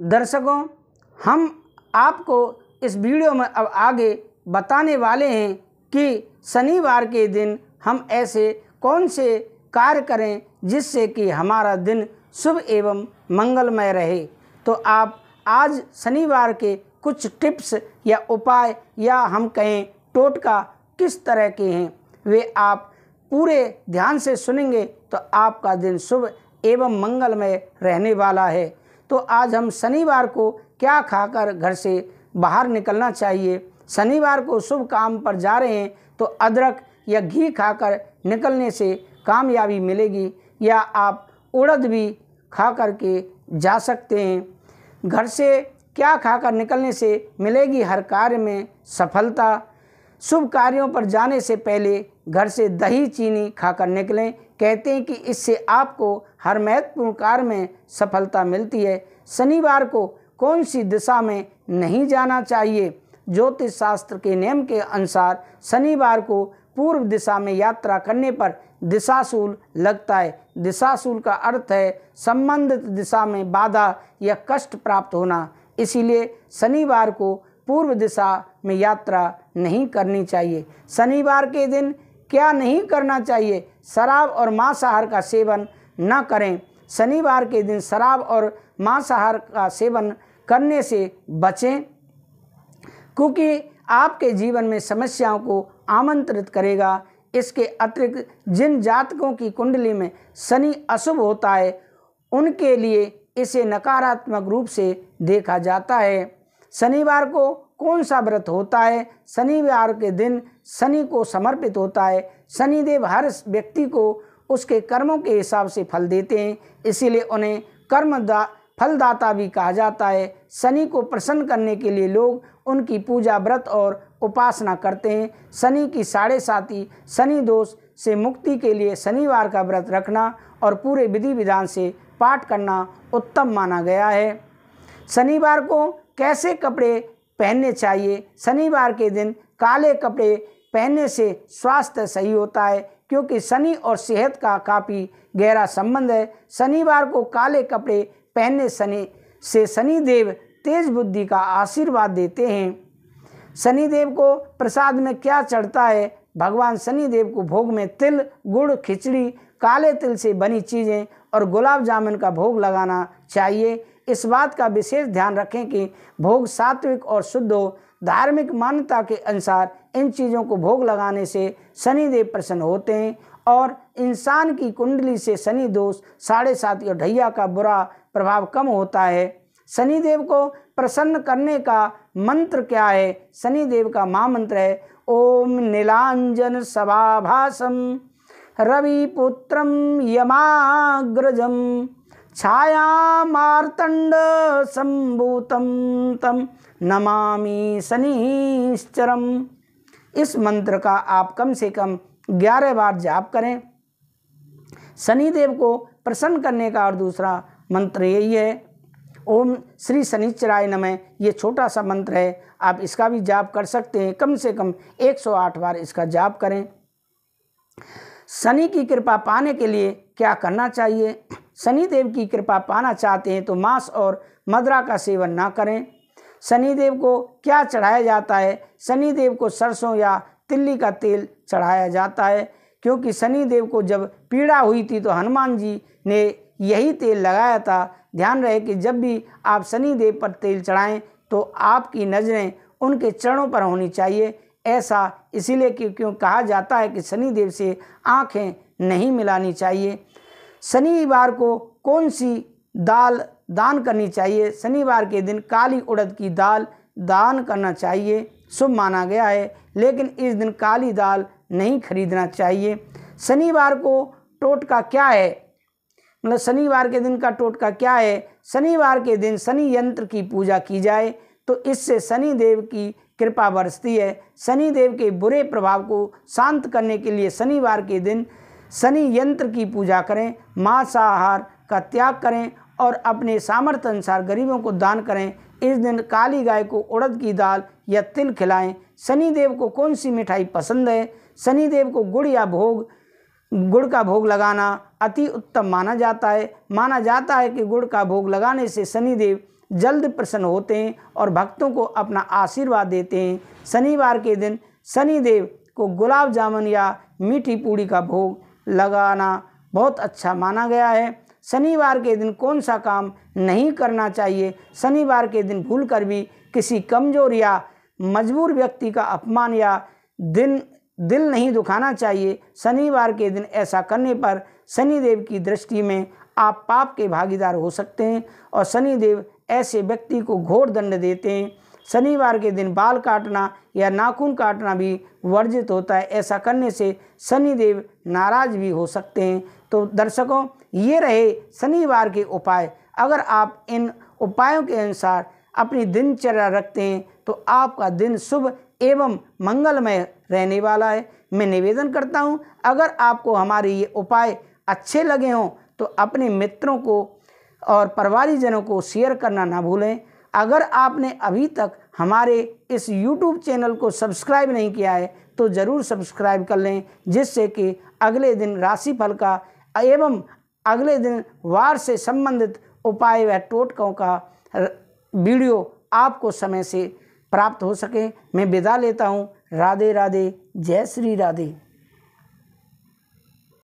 दर्शकों, हम आपको इस वीडियो में अब आगे बताने वाले हैं कि शनिवार के दिन हम ऐसे कौन से कार्य करें जिससे कि हमारा दिन शुभ एवं मंगलमय रहे। तो आप आज शनिवार के कुछ टिप्स या उपाय या हम कहें टोटका किस तरह के हैं, वे आप पूरे ध्यान से सुनेंगे तो आपका दिन शुभ एवं मंगलमय रहने वाला है। तो आज हम शनिवार को क्या खाकर घर से बाहर निकलना चाहिए? शनिवार को शुभ काम पर जा रहे हैं तो अदरक या घी खाकर निकलने से कामयाबी मिलेगी या आप उड़द भी खा कर के जा सकते हैं। घर से क्या खाकर निकलने से मिलेगी हर कार्य में सफलता? शुभ कार्यों पर जाने से पहले घर से दही, चीनी खाकर निकलें कहते हैं कि इससे आपको हर महत्वपूर्ण कार्य में सफलता मिलती है। शनिवार को कौन सी दिशा में नहीं जाना चाहिए? ज्योतिष शास्त्र के नियम के अनुसार शनिवार को पूर्व दिशा में यात्रा करने पर दिशाशूल लगता है। दिशाशूल का अर्थ है संबंधित दिशा में बाधा या कष्ट प्राप्त होना। इसीलिए शनिवार को पूर्व दिशा में यात्रा नहीं करनी चाहिए। शनिवार के दिन क्या नहीं करना चाहिए? शराब और मांसाहार का सेवन न करें। शनिवार के दिन शराब और मांसाहार का सेवन करने से बचें। क्योंकि आपके जीवन में समस्याओं को आमंत्रित करेगा। इसके अतिरिक्त जिन जातकों की कुंडली में शनि अशुभ होता है, उनके लिए इसे नकारात्मक रूप से देखा जाता है। शनिवार को कौन सा व्रत होता है? शनिवार के दिन शनि को समर्पित होता है। शनिदेव हर व्यक्ति को उसके कर्मों के हिसाब से फल देते हैं, इसीलिए उन्हें कर्मदा, फलदाता भी कहा जाता है। शनि को प्रसन्न करने के लिए लोग उनकी पूजा व्रत और उपासना करते हैं। शनि की साढ़े साथी शनि दोष से मुक्ति के लिए शनिवार का व्रत रखना और पूरे विधि विधान से पाठ करना उत्तम माना गया है। शनिवार को कैसे कपड़े पहनने चाहिए। शनिवार के दिन काले कपड़े पहनने से स्वास्थ्य सही होता है, क्योंकि शनि और सेहत का काफ़ी गहरा संबंध है। शनिवार को काले कपड़े पहनने शनि, से शनिदेव तेज बुद्धि का आशीर्वाद देते हैं। शनिदेव को प्रसाद में क्या चढ़ता है? भगवान शनिदेव को भोग में तिल, गुड़, खिचड़ी, काले तिल से बनी चीज़ें और गुलाब जामुन का भोग लगाना चाहिए। इस बात का विशेष ध्यान रखें कि भोग सात्विक और शुद्ध हो धार्मिक मान्यता के अनुसार इन चीज़ों को भोग लगाने से शनिदेव प्रसन्न होते हैं और इंसान की कुंडली से शनि दोष, साढ़े सात या ढैया का बुरा प्रभाव कम होता है। शनिदेव को प्रसन्न करने का मंत्र क्या है? शनिदेव का महामंत्र है, ओम नीलांजन सभाभासम रविपुत्रम यमाग्रजम। छाया मार्तंड संभूतम तम नमामि शनिश्चरम। इस मंत्र का आप कम से कम ग्यारह बार जाप करें। शनिदेव को प्रसन्न करने का और दूसरा मंत्र यही है। ओम श्री शनिचराय नमः। ये छोटा सा मंत्र है। आप इसका भी जाप कर सकते हैं। कम से कम 108 बार इसका जाप करें। शनि की कृपा पाने के लिए क्या करना चाहिए? शनिदेव की कृपा पाना चाहते हैं तो मांस और मदरा का सेवन ना करें। शनिदेव को क्या चढ़ाया जाता है? शनिदेव को सरसों या तिल्ली का तेल चढ़ाया जाता है, क्योंकि शनिदेव को जब पीड़ा हुई थी तो हनुमान जी ने यही तेल लगाया था। ध्यान रहे कि जब भी आप शनिदेव पर तेल चढ़ाएँ तो आपकी नज़रें उनके चरणों पर होनी चाहिए। ऐसा इसीलिए क्यों कहा जाता है कि शनिदेव से आँखें नहीं मिलानी चाहिए। शनिवार को कौन सी दाल दान करनी चाहिए? शनिवार के दिन काली उड़द की दाल दान करना चाहिए, शुभ माना गया है, लेकिन इस दिन काली दाल नहीं खरीदना चाहिए। शनिवार को टोटका क्या है? मतलब शनिवार के दिन का टोटका क्या है? शनिवार के दिन शनि यंत्र की पूजा की जाए तो इससे शनि देव की कृपा बरसती है। शनि देव के बुरे प्रभाव को शांत करने के लिए शनिवार के दिन शनि यंत्र की पूजा करें मांसाहार का त्याग करें और अपने सामर्थ्य अनुसार गरीबों को दान करें। इस दिन काली गाय को उड़द की दाल या तिल खिलाएँ। शनिदेव को कौन सी मिठाई पसंद है? शनिदेव को गुड़ या भोग, गुड़ का भोग लगाना अति उत्तम माना जाता है। माना जाता है कि गुड़ का भोग लगाने से शनिदेव जल्द प्रसन्न होते हैं और भक्तों को अपना आशीर्वाद देते हैं। शनिवार के दिन शनिदेव को गुलाब जामुन या मीठी पूड़ी का भोग लगाना बहुत अच्छा माना गया है। शनिवार के दिन कौन सा काम नहीं करना चाहिए? शनिवार के दिन भूल कर भी किसी कमज़ोर या मजबूर व्यक्ति का अपमान या दिन, दिल नहीं दुखाना चाहिए। शनिवार के दिन ऐसा करने पर शनिदेव की दृष्टि में आप पाप के भागीदार हो सकते हैं और शनिदेव ऐसे व्यक्ति को घोर दंड देते हैं शनिवार के दिन बाल काटना या नाखून काटना भी वर्जित होता है। ऐसा करने से शनिदेव नाराज़ भी हो सकते हैं। तो दर्शकों, ये रहे शनिवार के उपाय। अगर आप इन उपायों के अनुसार अपनी दिनचर्या रखते हैं तो आपका दिन शुभ एवं मंगलमय रहने वाला है। मैं निवेदन करता हूँ, अगर आपको हमारे ये उपाय अच्छे लगे हों तो अपने मित्रों को और परिवारीजनों को शेयर करना ना भूलें। अगर आपने अभी तक हमारे इस YouTube चैनल को सब्सक्राइब नहीं किया है तो ज़रूर सब्सक्राइब कर लें, जिससे कि अगले दिन राशिफल का एवं अगले दिन वार से संबंधित उपाय व टोटकों का वीडियो आपको समय से प्राप्त हो सके। मैं विदा लेता हूँ। राधे राधे जय श्री राधे।